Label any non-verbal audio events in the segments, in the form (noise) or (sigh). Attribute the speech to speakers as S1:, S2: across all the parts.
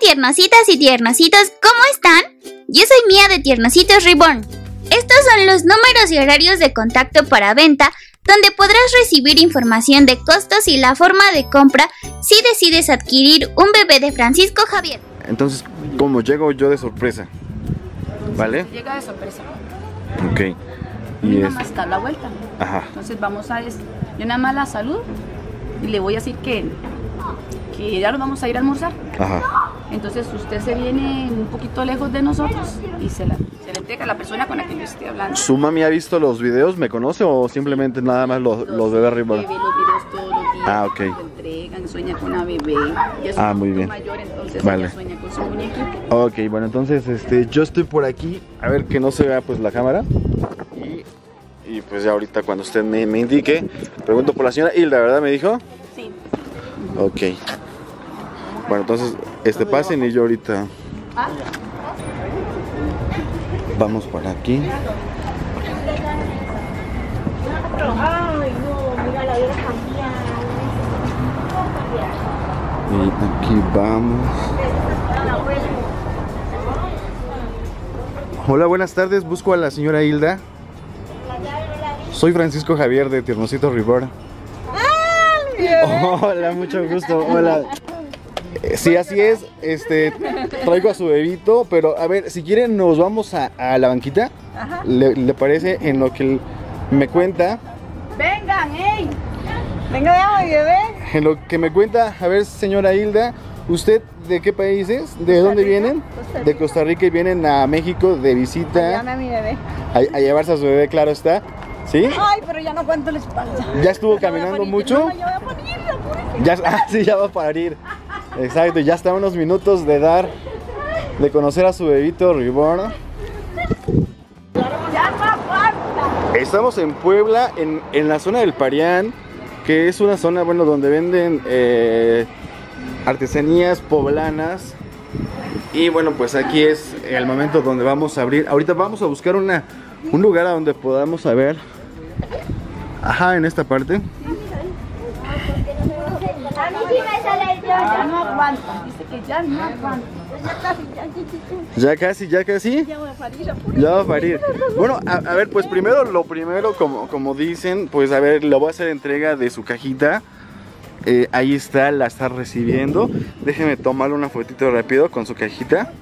S1: tiernositas y tiernositos, ¿cómo están? Yo soy Mía de Tiernositos Reborn. Estos son los números y horarios de contacto para venta, donde podrás recibir información de costos y la forma de compra si decides adquirir un bebé de Francisco Javier.
S2: Entonces, ¿cómo llego yo de sorpresa? ¿Vale?
S3: Llega de sorpresa.
S2: Ok.
S3: Y
S2: Y
S3: nada más dar la vuelta.
S2: Ajá.
S3: Entonces vamos a... es- Yo nada más la saludo y le voy a decir que, que ya nos vamos a ir a almorzar.
S2: Ajá.
S3: Entonces usted se viene un poquito lejos de nosotros y se la, se la entrega a la persona con la que yo estoy hablando.
S2: ¿Su mami ha visto los videos? ¿Me conoce o simplemente nada más los, los bebés Reborn?
S3: Ve los videos todos los días.
S2: Ah, ok.
S3: Se entregan, sueña con una bebé. Ya es
S2: Ah, muy bien.
S3: mayor, entonces
S2: Vale.
S3: ella sueña con su muñequito.
S2: Ok, bueno, entonces este, yo estoy por aquí, a ver que no se vea pues la cámara. Y, y, pues ya ahorita cuando usted me, me indique, pregunto por la señora Hilda, ¿verdad? Me dijo.
S3: Sí.
S2: Ok. Bueno, entonces, este pasen y yo ahorita
S3: Ah,
S2: vamos para aquí. Y aquí vamos. Hola, buenas tardes. Busco a la señora Hilda. Soy Francisco Javier de Tiernocito Rivera. Hola, mucho gusto. Hola. Eh, Sí, así es. Este, traigo a su bebito, pero a ver, si quieren nos vamos a, a la banquita. ¿Le, le parece en lo que me cuenta?
S3: Vengan, ey.
S4: Venga, veamos, mi bebé.
S2: En lo que me cuenta, a ver, señora Hilda, ¿usted de qué países? ¿De dónde
S4: Rica,
S2: vienen?
S4: Costa
S2: De. Costa Rica y vienen a México de visita
S4: a mi bebé.
S2: a, a llevarse a su bebé, claro está. ¿Sí?
S4: Ay, pero ya no cuento la espalda.
S2: ¿Ya estuvo caminando mucho?
S4: No, ya voy a parir, apúrese.
S2: Ya, (laughs) ah, sí, ya va a parir. Exacto, ya está a unos minutos de dar, de conocer a su bebito Reborn. Estamos en Puebla, en, en la zona del Parián, que es una zona, bueno, donde venden eh, artesanías poblanas. Y bueno, pues aquí es el momento donde vamos a abrir. Ahorita vamos a buscar una, un lugar a donde podamos saber. Ajá, en esta parte.
S4: A mí sí me sale el
S3: Ya no aguanta. Dice que ya no aguanta.
S4: Ya casi, ya, ya, ya,
S2: Ya casi, ya casi.
S4: ya voy a parir, apúrese.
S2: Ya va a parir. Bueno, a, a ver, pues primero, lo primero, como, como dicen, pues a ver, le voy a hacer entrega de su cajita. Eh, ahí está, la está recibiendo. Déjeme tomarle una fotito rápido con su cajita.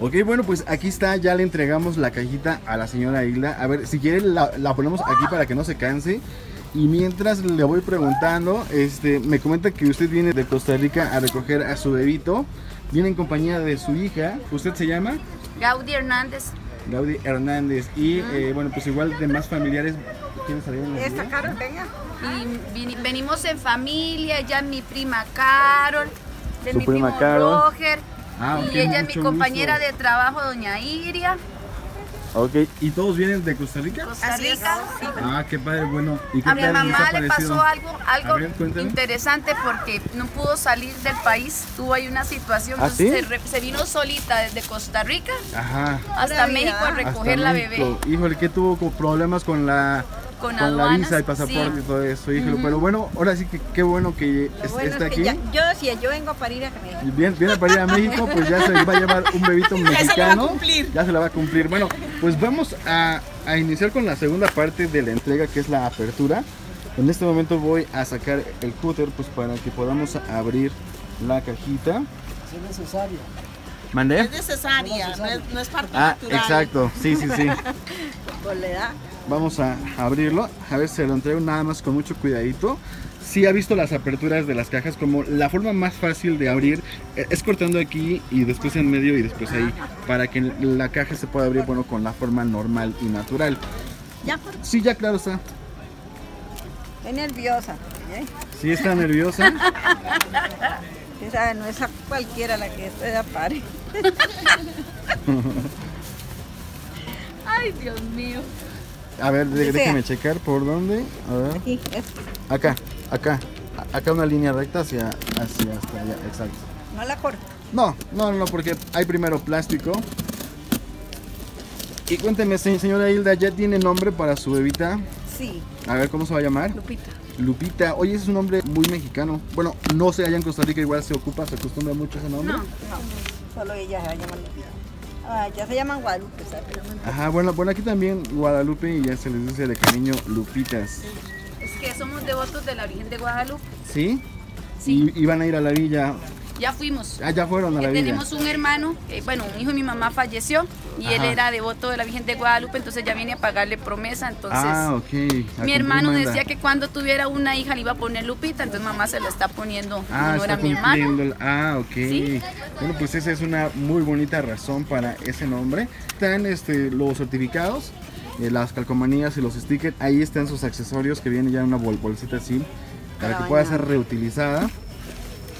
S2: Ok, bueno, pues aquí está, ya le entregamos la cajita a la señora Hilda. A ver, si quiere la, la ponemos aquí para que no se canse. Y mientras le voy preguntando, este, me comenta que usted viene de Costa Rica a recoger a su bebito. Viene en compañía de su hija. ¿Usted se llama?
S3: Gaudí Hernández.
S2: Gaudí Hernández y eh, bueno pues igual de más familiares ¿quiénes salieron
S4: Esta cara, venga.
S3: Y venimos en familia, ella es mi prima Carol, de
S2: Su
S3: mi
S2: prima
S3: primo
S2: Carol.
S3: Roger,
S2: Ah,
S3: y ella es mi compañera
S2: gusto.
S3: de trabajo, doña Iria,
S2: Ok, ¿y todos vienen de Costa Rica?
S3: Costa Rica.
S2: Ah, qué padre, bueno. ¿Y qué
S3: A mi mamá le pasó algo, algo
S2: ver,
S3: interesante porque no pudo salir del país, tuvo ahí una situación,
S2: ¿Ah,
S3: entonces
S2: sí?
S3: se, re- se vino solita desde Costa Rica
S2: Ajá.
S3: hasta México a
S2: hasta
S3: recoger la bebé.
S2: Híjole, que tuvo problemas con la
S3: Con
S2: la
S3: aduanas,
S2: visa y pasaporte
S3: sí.
S2: y todo eso, híjole. Pero bueno, ahora sí que qué bueno que
S4: Lo
S2: es-
S4: bueno
S2: está
S4: es que
S2: aquí.
S4: ya, yo decía, yo vengo a parir a México.
S2: Y Viene, viene para ir a México, pues ya se va a llevar un bebito (laughs)
S4: se le va a
S2: mexicano.
S4: cumplir.
S2: Ya se la va a cumplir. Bueno, (laughs) pues vamos a, a iniciar con la segunda parte de la entrega, que es la apertura. En este momento voy a sacar el cúter, pues para que podamos abrir la cajita.
S5: Es necesaria.
S2: ¿Mandé?
S4: Es necesaria, no es, no es parte
S2: Ah,
S4: natural.
S2: exacto. Sí, sí, sí.
S4: Por la edad.
S2: Vamos a abrirlo. A ver, se lo entrego nada más con mucho cuidadito. Sí ha visto las aperturas de las cajas como la forma más fácil de abrir eh, es cortando aquí y después en medio y después ahí para que la caja se pueda abrir bueno con la forma normal y natural.
S4: Ya.
S2: Sí, ya claro está.
S4: Estoy nerviosa. ¿eh?
S2: Sí está nerviosa. (laughs)
S4: Sabe, no es a cualquiera la que usted da pare. (laughs)
S3: Ay, Dios mío.
S2: A ver, de- déjeme checar por dónde. A ver.
S4: Aquí, es-
S2: Acá, acá. Acá una línea recta hacia, hacia hasta allá, exacto.
S4: no la corto.
S2: No, no, no, porque hay primero plástico. Y cuénteme, se- señora Hilda, ¿ya tiene nombre para su bebita?
S4: Sí.
S2: A ver, ¿cómo se va a llamar?
S3: Lupita.
S2: Lupita. Oye, ese es un nombre muy mexicano. Bueno, no sé, allá en Costa Rica igual se ocupa, se acostumbra mucho ese nombre.
S3: No.
S4: No, solo ella se va a llamar Lupita. Ah, ya se llaman Guadalupe,
S2: Ajá, bueno, bueno, aquí también Guadalupe y ya se les dice de cariño Lupitas.
S3: Es que somos devotos de la Virgen de Guadalupe.
S2: ¿Sí?
S3: Sí.
S2: Y iban a ir a la villa.
S3: Ya fuimos.
S2: Ah, ya fueron a la villa.
S3: tenemos un hermano, que, bueno, un hijo de mi mamá falleció y él
S2: Ajá.
S3: era devoto de la Virgen de Guadalupe, entonces ya viene a pagarle promesa, entonces
S2: ah, ok. a
S3: mi hermano
S2: manda.
S3: decía que cuando tuviera una hija le iba a poner Lupita, entonces mamá se lo está poniendo
S2: Ah,
S3: honor
S2: está
S3: a mi hermano.
S2: el- Ah, ok.
S3: Sí.
S2: Bueno, pues esa es una muy bonita razón para ese nombre. Están este, los certificados, eh, las calcomanías y los stickers. Ahí están sus accesorios que viene ya en una bol- bolsita así para
S4: Para
S2: que pueda
S4: bañar.
S2: ser reutilizada.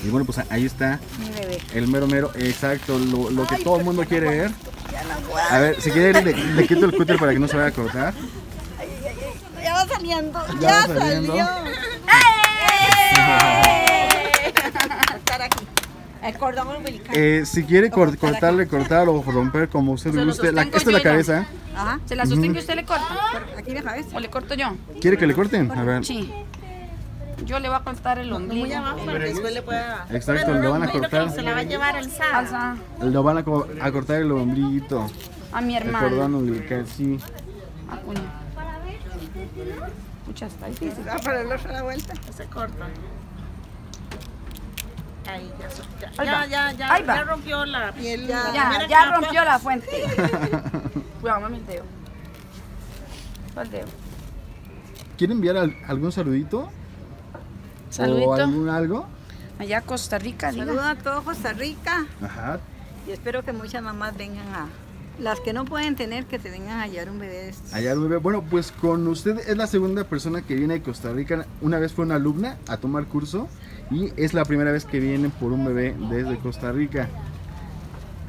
S2: Y bueno, pues ahí está
S4: Mi bebé.
S2: el mero mero, exacto, lo, lo que
S4: Ay,
S2: todo el
S4: pero
S2: mundo quiere ver. A ver, si quiere le, le quito el cúter para que no se vaya a cortar.
S4: Ay, ay, ay, Ya va saliendo.
S2: Ya
S4: Ya,
S2: va saliendo. (laughs)
S4: salió. Cortar aquí. El cordón umbilical.
S2: Eh, si quiere cor-
S4: cortar
S2: cortarle, cortar o romper como usted
S3: Se
S2: guste. La, esta es la
S3: la-
S2: cabeza.
S4: Ajá.
S3: ¿Se la sostengo y usted le corta?
S4: Aquí me cabeza.
S3: ¿O le corto yo?
S2: ¿Quiere que le corten? A ver.
S3: Sí. Yo le voy a cortar el ombligo.
S5: Muy abajo para que después le pueda.
S2: Exacto, lo van a cortar.
S5: Se la va a llevar el sábado.
S3: Alza
S2: Lo van a, co- a cortar el ombliguito.
S3: a mi
S2: El cordón
S3: hermano.
S2: umbilical, sí.
S3: A cuña. Pucha, está difícil.
S4: Ah, para el otro la vuelta.
S5: Se corta. Ahí ya, ya, ya, ya, ya,
S3: Ahí va.
S5: ya rompió la piel.
S4: Ya.
S3: Ya, ya rompió la fuente. (laughs) Cuidado, mami, el dedo. ¿Cuál dedo?
S2: ¿Quiere enviar al- algún saludito? ¿O
S3: Saludito.
S2: algún algo?
S3: Allá Costa Rica.
S4: Saludos a todo Costa Rica
S2: Ajá.
S4: y espero que muchas mamás vengan a. Las que no pueden tener, que te vengan a hallar un bebé de estos.
S2: Allá el bebé. Bueno, pues con usted es la segunda persona que viene de Costa Rica. Una vez fue una alumna a tomar curso y es la primera vez que vienen por un bebé desde Costa Rica.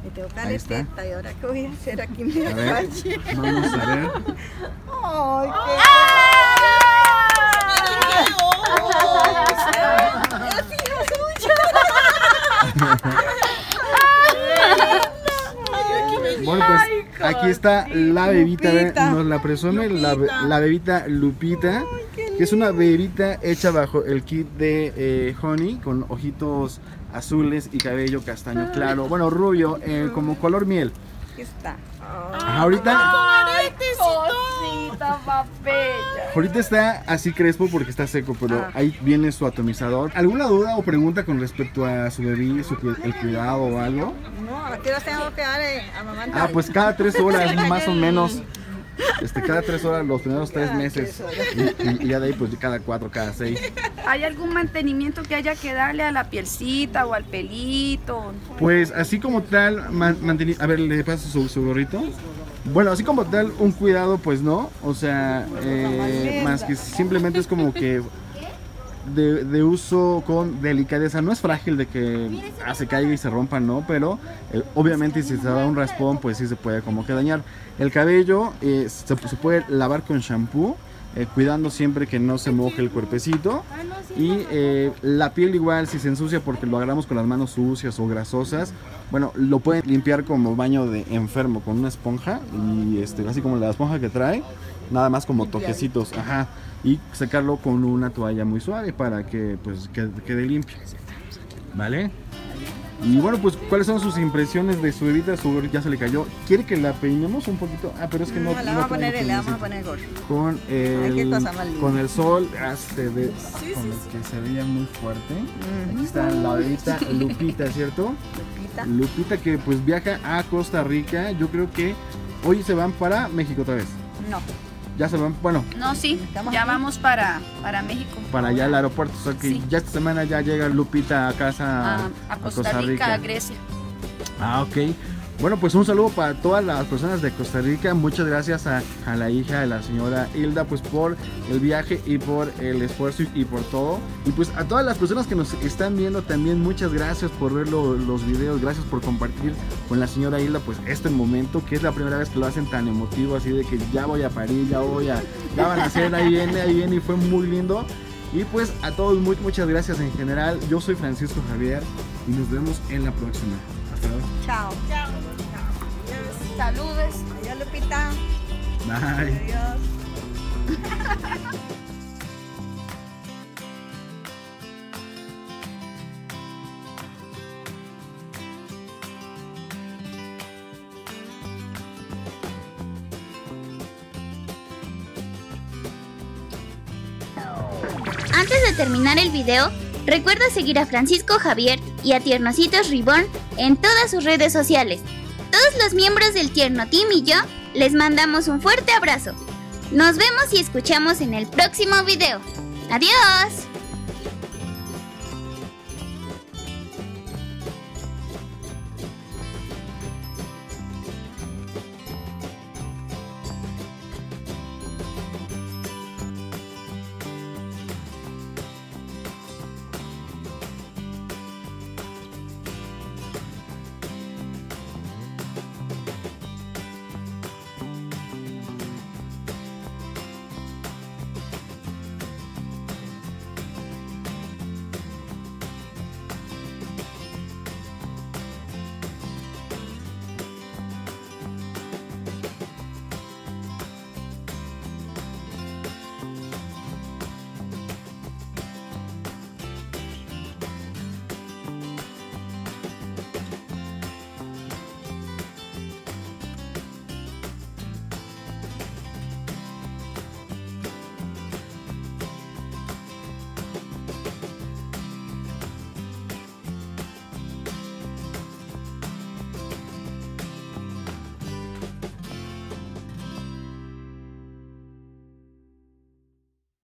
S4: Me tengo
S2: Ahí está.
S4: caleteta y ahora qué voy a hacer aquí en
S2: A
S4: la
S2: ver,
S4: calle.
S2: vamos a ver. (laughs)
S4: Ay, (laughs)
S2: Bueno, pues aquí está la bebita,
S4: Lupita.
S2: nos la presume la bebita Lupita, que es una bebita hecha bajo el kit de eh, Honey con ojitos azules y cabello castaño claro, bueno, rubio, eh, como color miel.
S4: Aquí está.
S2: Ajá, ahorita,
S3: Cosita papella.
S2: ahorita está así crespo porque está seco, pero
S4: Ah.
S2: ahí viene su atomizador. ¿Alguna duda o pregunta con respecto a su bebé, su, el cuidado o algo?
S4: No, ¿a qué hora tengo que dar eh, a mamá?
S2: Ah, pues cada tres horas (laughs) más o menos. Este, cada tres horas los primeros tres meses.
S4: tres
S2: Y, y- y ya de ahí pues cada cuatro, cada seis.
S3: ¿Hay algún mantenimiento que haya que darle a la pielcita o al pelito?
S2: Pues así como tal, man- a ver, le paso su, su gorrito. Bueno, así como tal, un cuidado pues no. O sea, eh, más que simplemente es como que de, de uso con delicadeza. No es frágil de que ah, se caiga y se rompa, no, pero eh, obviamente si se da un raspón, pues sí se puede como que dañar. El cabello eh, se, se puede lavar con shampoo, eh, cuidando siempre que no se moje el cuerpecito. Y eh, la piel igual, si se ensucia porque lo agarramos con las manos sucias o grasosas, bueno, lo pueden limpiar como baño de enfermo con una esponja y este, así como la esponja que trae, nada más como toquecitos, ajá, y secarlo con una toalla muy suave para que pues quede, quede limpio, ¿vale? Y bueno, pues, ¿cuáles son sus impresiones de su bebita? Su gorro ya se le cayó. ¿Quiere que la peinemos un poquito? Ah, pero es que no.
S4: No, le
S2: no
S4: vamos poner, le vamos a poner gorro.
S2: Con
S4: Ay,
S2: el,
S4: linda.
S2: con el sol, ah, se ve como que se veía muy fuerte. Aquí está la bebita (laughs) Lupita, ¿cierto?
S4: Lupita.
S2: Lupita que pues viaja a Costa Rica. Yo creo que hoy se van para México otra vez.
S4: No,
S2: Ya se van, bueno,
S3: No, sí,
S4: Estamos
S3: ya
S4: aquí.
S3: vamos para, para México.
S2: para allá al aeropuerto. O sea que
S3: Sí.
S2: ya esta semana ya llega Lupita a casa
S3: A, a Costa Rica, a Grecia.
S2: Ah, ok. Bueno, pues un saludo para todas las personas de Costa Rica. Muchas gracias a, la hija de la señora Hilda, pues por el viaje y por el esfuerzo y, por todo. Y pues a todas las personas que nos están viendo también, muchas gracias por ver lo- los videos. Gracias por compartir con la señora Hilda, pues este momento, que es la primera vez que lo hacen tan emotivo, así de que ya voy a parir, ya voy a, ya van a hacer, ahí viene, ahí viene, y fue muy lindo. Y pues a todos muy, muchas gracias en general. Yo soy Francisco Javier y nos vemos en la próxima. Hasta luego.
S4: chao.
S3: Saludes.
S4: Adiós, Lupita.
S2: Bye.
S4: Adiós.
S1: Antes de terminar el video, recuerda seguir a Francisco Javier y a Tiernocitos Reborn en todas sus redes sociales. Todos los miembros del Tierno Team y yo les mandamos un fuerte abrazo. Nos vemos y escuchamos en el próximo video. ¡Adiós!